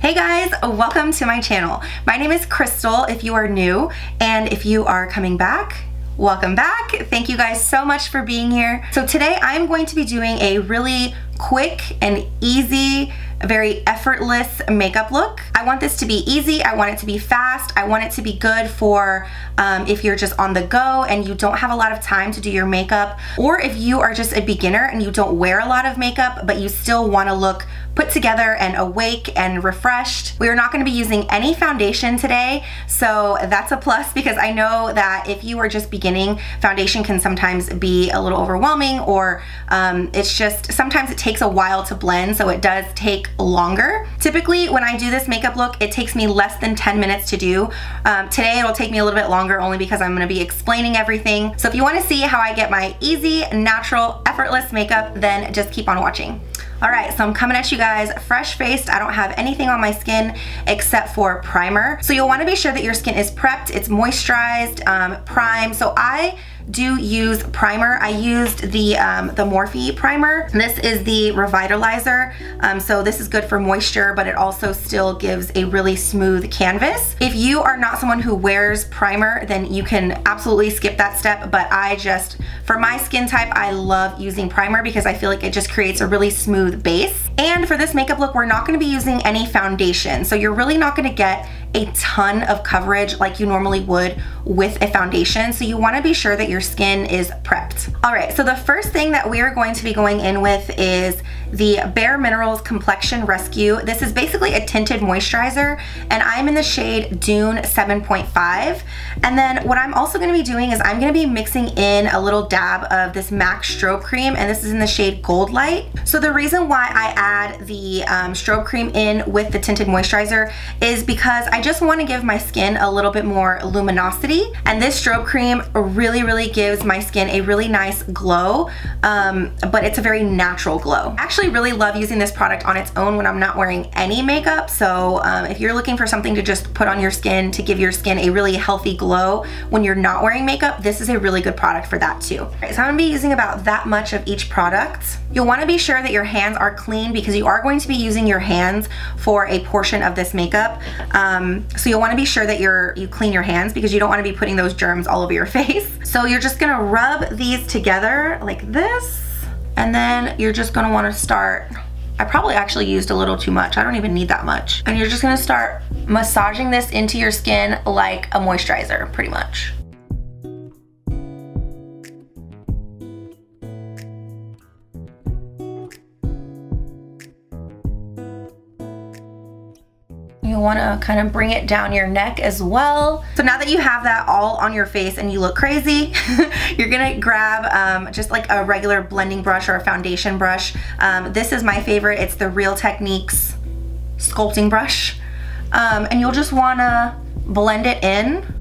Hey guys, welcome to my channel. My name is Kristle if you are new, and if you are coming back, welcome back. Thank you guys so much for being here. So today I'm going to be doing a really quick and easy very effortless makeup look. I want this to be easy, I want it to be fast, I want it to be good for um, if you're just on the go and you don't have a lot of time to do your makeup, or if you are just a beginner and you don't wear a lot of makeup, but you still wanna look put together and awake and refreshed. We are not gonna be using any foundation today, so that's a plus because I know that if you are just beginning, foundation can sometimes be a little overwhelming or um, it's just, sometimes it takes a while to blend, so it does take longer. Typically, when I do this makeup look, it takes me less than 10 minutes to do. Um, today, it'll take me a little bit longer only because I'm gonna be explaining everything. So if you wanna see how I get my easy, natural, effortless makeup, then just keep on watching. All right, so I'm coming at you guys fresh faced. I don't have anything on my skin except for primer. So you'll wanna be sure that your skin is prepped, it's moisturized, um. So I do use primer. I used the, um, the Morphe primer. This is the Revitalizer. Um, so this is good for moisture, but it also still gives a really smooth canvas. If you are not someone who wears primer, then you can absolutely skip that step. But I just, for my skin type, I love using primer because I feel like it just creates a really smooth base. And for this makeup look, we're not gonna be using any foundation. So you're really not gonna get a ton of coverage like you normally would with a foundation. So you wanna be sure that your skin is prepped. All right, so the first thing that we are going to be going in with is the Bare Minerals Complexion Rescue. This is basically a tinted moisturizer and I'm in the shade Dune 7.5. And then what I'm also gonna be doing is I'm gonna be mixing in a little dab of this MAC Strobe Cream and this is in the shade Goldlite. So the reason why I add the um, strobe cream in with the tinted moisturizer is because I just wanna give my skin a little bit more luminosity and this strobe cream really, really gives my skin a really nice glow, um, but it's a very natural glow. Actually, actually really love using this product on its own when I'm not wearing any makeup. So um, if you're looking for something to just put on your skin to give your skin a really healthy glow when you're not wearing makeup, this is a really good product for that too. Right, so I'm gonna be using about that much of each product. You'll wanna be sure that your hands are clean because you are going to be using your hands for a portion of this makeup. Um, so you'll wanna be sure that you're, you clean your hands because you don't wanna be putting those germs all over your face. So you're just gonna rub these together like this and then you're just gonna wanna start, I probably actually used a little too much. I don't even need that much. And you're just gonna start massaging this into your skin like a moisturizer, pretty much. Wanna kind of bring it down your neck as well. So now that you have that all on your face and you look crazy, you're gonna grab um, just like a regular blending brush or a foundation brush. Um, this is my favorite, it's the Real Techniques sculpting brush. Um, and you'll just wanna blend it in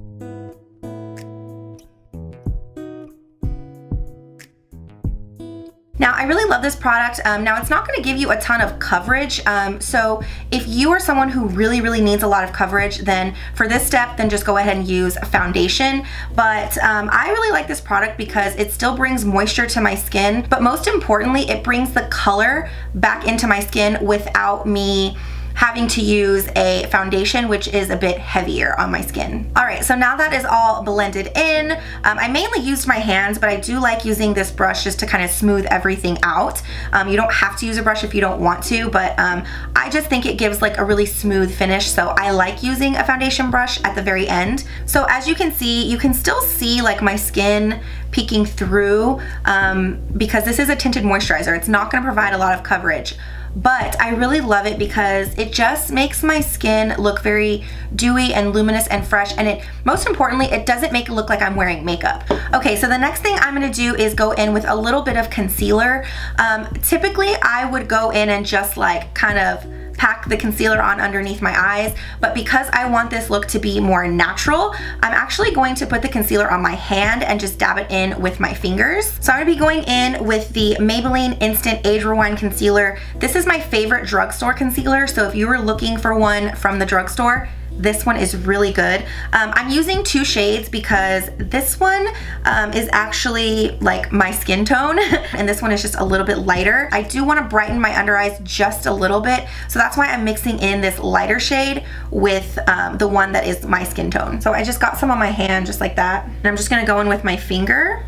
Now, I really love this product. Um, now, it's not gonna give you a ton of coverage. Um, so if you are someone who really, really needs a lot of coverage, then for this step, then just go ahead and use a foundation. But um, I really like this product because it still brings moisture to my skin, but most importantly, it brings the color back into my skin without me having to use a foundation which is a bit heavier on my skin. All right, so now that is all blended in. Um, I mainly used my hands, but I do like using this brush just to kind of smooth everything out. Um, you don't have to use a brush if you don't want to, but um, I just think it gives like a really smooth finish, so I like using a foundation brush at the very end. So as you can see, you can still see like my skin peeking through um, because this is a tinted moisturizer. It's not gonna provide a lot of coverage but I really love it because it just makes my skin look very dewy and luminous and fresh and it most importantly it doesn't make it look like I'm wearing makeup. Okay so the next thing I'm gonna do is go in with a little bit of concealer. Um, typically I would go in and just like kind of pack the concealer on underneath my eyes, but because I want this look to be more natural, I'm actually going to put the concealer on my hand and just dab it in with my fingers. So I'm gonna be going in with the Maybelline Instant Age Rewind Concealer. This is my favorite drugstore concealer, so if you were looking for one from the drugstore, this one is really good. Um, I'm using two shades because this one um, is actually like my skin tone and this one is just a little bit lighter. I do want to brighten my under eyes just a little bit. So that's why I'm mixing in this lighter shade with um, the one that is my skin tone. So I just got some on my hand just like that. And I'm just going to go in with my finger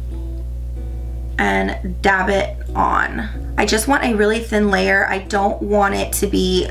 and dab it on. I just want a really thin layer. I don't want it to be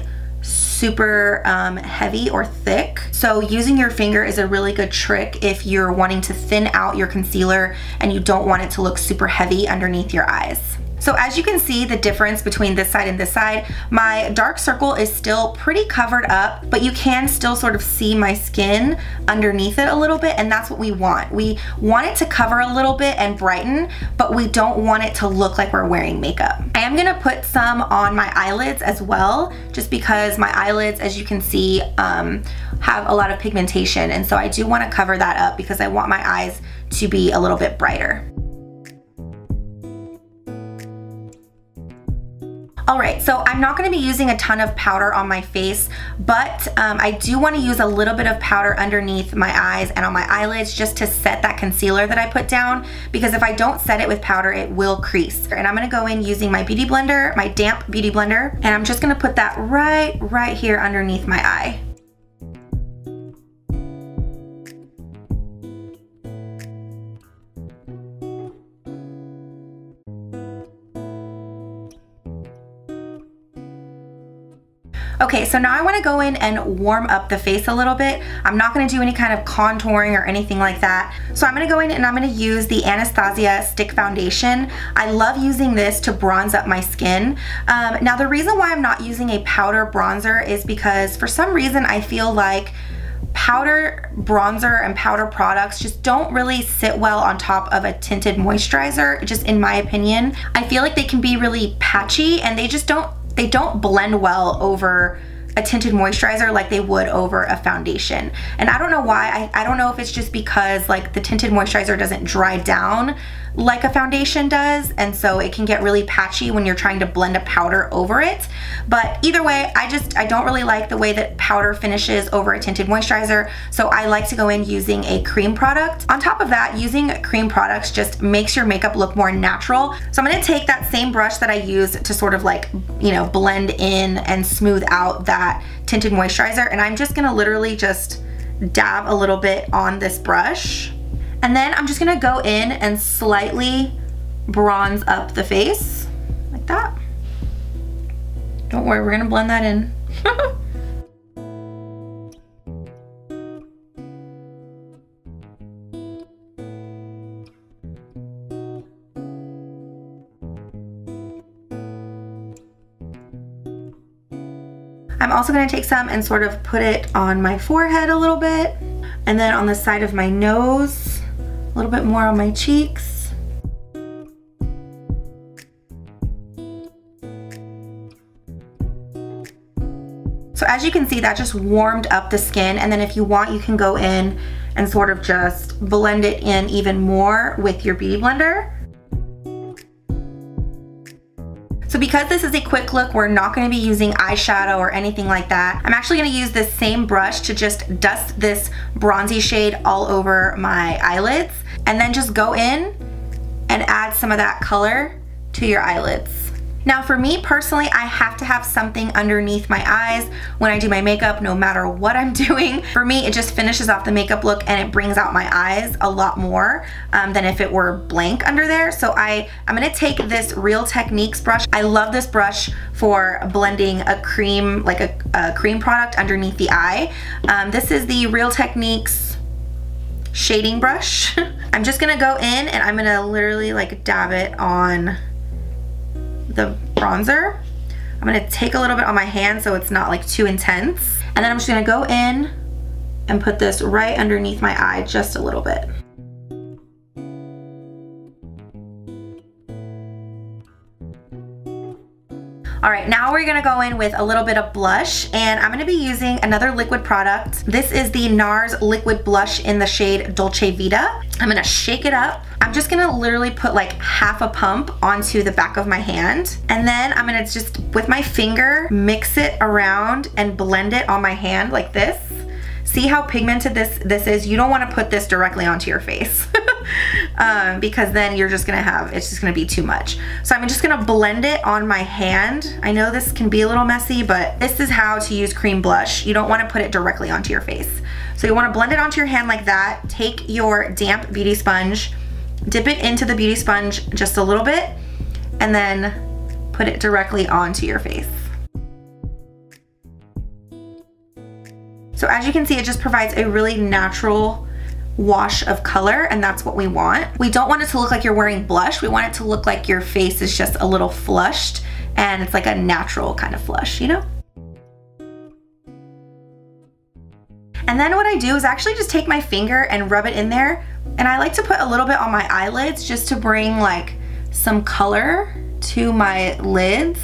super um, heavy or thick. So using your finger is a really good trick if you're wanting to thin out your concealer and you don't want it to look super heavy underneath your eyes. So as you can see the difference between this side and this side, my dark circle is still pretty covered up, but you can still sort of see my skin underneath it a little bit and that's what we want. We want it to cover a little bit and brighten, but we don't want it to look like we're wearing makeup. I am gonna put some on my eyelids as well, just because my eyelids, as you can see, um, have a lot of pigmentation and so I do wanna cover that up because I want my eyes to be a little bit brighter. All right, so I'm not gonna be using a ton of powder on my face, but um, I do wanna use a little bit of powder underneath my eyes and on my eyelids just to set that concealer that I put down, because if I don't set it with powder, it will crease. And I'm gonna go in using my Beauty Blender, my damp Beauty Blender, and I'm just gonna put that right, right here underneath my eye. Okay, so now I wanna go in and warm up the face a little bit. I'm not gonna do any kind of contouring or anything like that. So I'm gonna go in and I'm gonna use the Anastasia Stick Foundation. I love using this to bronze up my skin. Um, now the reason why I'm not using a powder bronzer is because for some reason I feel like powder bronzer and powder products just don't really sit well on top of a tinted moisturizer, just in my opinion. I feel like they can be really patchy and they just don't they don't blend well over a tinted moisturizer like they would over a foundation. And I don't know why, I, I don't know if it's just because like the tinted moisturizer doesn't dry down like a foundation does and so it can get really patchy when you're trying to blend a powder over it. But either way I just I don't really like the way that powder finishes over a tinted moisturizer so I like to go in using a cream product. On top of that using cream products just makes your makeup look more natural. So I'm gonna take that same brush that I used to sort of like you know blend in and smooth out that tinted moisturizer and I'm just gonna literally just dab a little bit on this brush and then I'm just gonna go in and slightly bronze up the face, like that. Don't worry, we're gonna blend that in. I'm also gonna take some and sort of put it on my forehead a little bit and then on the side of my nose little bit more on my cheeks. So as you can see, that just warmed up the skin. And then if you want, you can go in and sort of just blend it in even more with your Beauty Blender. So because this is a quick look, we're not gonna be using eyeshadow or anything like that. I'm actually gonna use this same brush to just dust this bronzy shade all over my eyelids and then just go in and add some of that color to your eyelids. Now for me personally, I have to have something underneath my eyes when I do my makeup, no matter what I'm doing. For me, it just finishes off the makeup look and it brings out my eyes a lot more um, than if it were blank under there. So I, I'm gonna take this Real Techniques brush. I love this brush for blending a cream, like a, a cream product underneath the eye. Um, this is the Real Techniques shading brush. I'm just gonna go in and I'm gonna literally like dab it on the bronzer. I'm gonna take a little bit on my hand so it's not like too intense. And then I'm just gonna go in and put this right underneath my eye just a little bit. All right, now we're gonna go in with a little bit of blush and I'm gonna be using another liquid product. This is the NARS Liquid Blush in the shade Dolce Vita. I'm gonna shake it up. I'm just gonna literally put like half a pump onto the back of my hand. And then I'm gonna just, with my finger, mix it around and blend it on my hand like this. See how pigmented this, this is? You don't wanna put this directly onto your face. um, because then you're just gonna have, it's just gonna be too much. So I'm just gonna blend it on my hand. I know this can be a little messy, but this is how to use cream blush. You don't wanna put it directly onto your face. So you wanna blend it onto your hand like that. Take your damp beauty sponge, dip it into the beauty sponge just a little bit, and then put it directly onto your face. So as you can see, it just provides a really natural wash of color and that's what we want. We don't want it to look like you're wearing blush. We want it to look like your face is just a little flushed and it's like a natural kind of flush, you know? And then what I do is actually just take my finger and rub it in there. And I like to put a little bit on my eyelids just to bring like some color to my lids.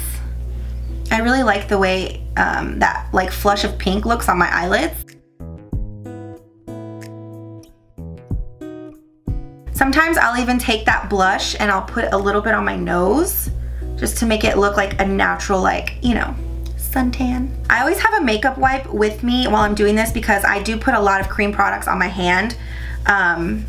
I really like the way um, that like flush of pink looks on my eyelids. Sometimes I'll even take that blush and I'll put a little bit on my nose just to make it look like a natural like, you know, suntan. I always have a makeup wipe with me while I'm doing this because I do put a lot of cream products on my hand. Um,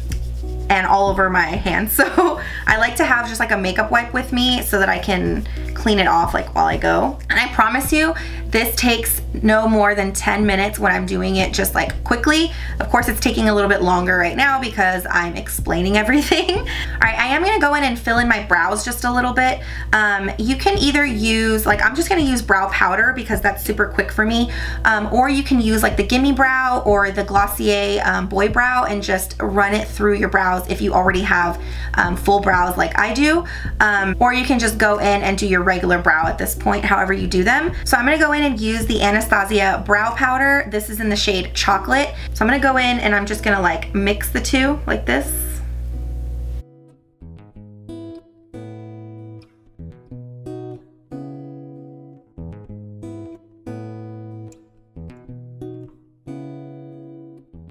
and all over my hands. So I like to have just like a makeup wipe with me so that I can clean it off like while I go. And I promise you, this takes no more than 10 minutes when I'm doing it just like quickly. Of course, it's taking a little bit longer right now because I'm explaining everything. All right, I am gonna go in and fill in my brows just a little bit. Um, you can either use, like I'm just gonna use brow powder because that's super quick for me, um, or you can use like the Gimme Brow or the Glossier um, Boy Brow and just run it through your brows if you already have um, full brows like I do. Um, or you can just go in and do your regular brow at this point, however you do them. So I'm gonna go in and use the Anastasia brow powder. This is in the shade Chocolate. So I'm gonna go in and I'm just gonna like mix the two like this.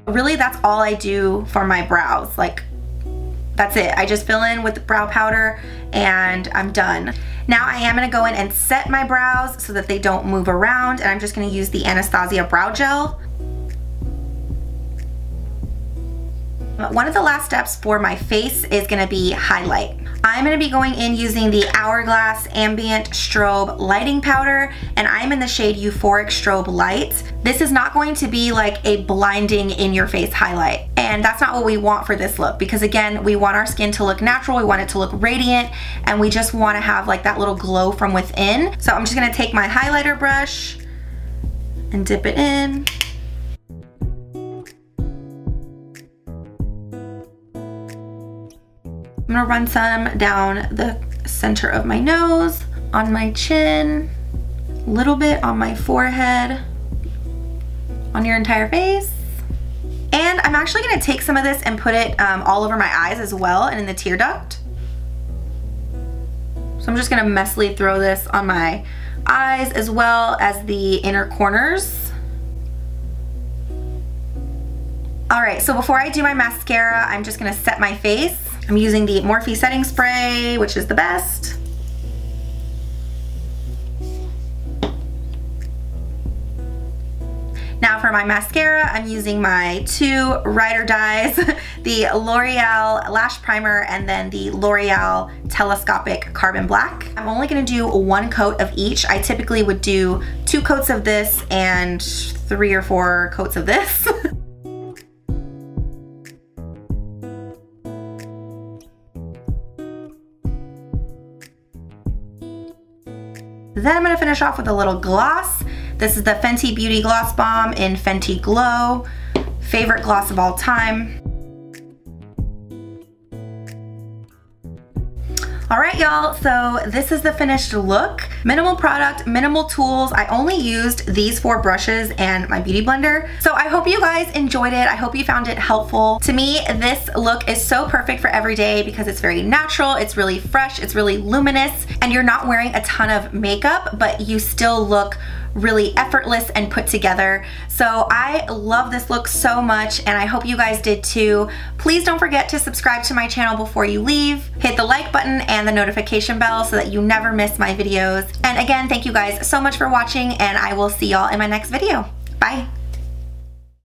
Really, that's all I do for my brows. Like that's it. I just fill in with brow powder and I'm done. Now I am gonna go in and set my brows so that they don't move around and I'm just gonna use the Anastasia Brow Gel. One of the last steps for my face is gonna be highlight. I'm gonna be going in using the Hourglass Ambient Strobe Lighting Powder and I'm in the shade Euphoric Strobe Light. This is not going to be like a blinding in your face highlight and that's not what we want for this look because again, we want our skin to look natural, we want it to look radiant and we just wanna have like that little glow from within. So I'm just gonna take my highlighter brush and dip it in. I'm gonna run some down the center of my nose, on my chin, a little bit on my forehead, on your entire face. And I'm actually gonna take some of this and put it um, all over my eyes as well and in the tear duct. So I'm just gonna messily throw this on my eyes as well as the inner corners. All right, so before I do my mascara, I'm just gonna set my face. I'm using the Morphe setting spray, which is the best. For my mascara, I'm using my two Rider Dyes, the L'Oreal Lash Primer and then the L'Oreal Telescopic Carbon Black. I'm only gonna do one coat of each. I typically would do two coats of this and three or four coats of this. Then I'm gonna finish off with a little gloss. This is the Fenty Beauty Gloss Bomb in Fenty Glow. Favorite gloss of all time. All right, y'all, so this is the finished look. Minimal product, minimal tools. I only used these four brushes and my beauty blender. So I hope you guys enjoyed it. I hope you found it helpful. To me, this look is so perfect for every day because it's very natural, it's really fresh, it's really luminous, and you're not wearing a ton of makeup, but you still look really effortless and put together. So I love this look so much and I hope you guys did too. Please don't forget to subscribe to my channel before you leave. Hit the like button and the notification bell so that you never miss my videos. And again, thank you guys so much for watching and I will see y'all in my next video. Bye.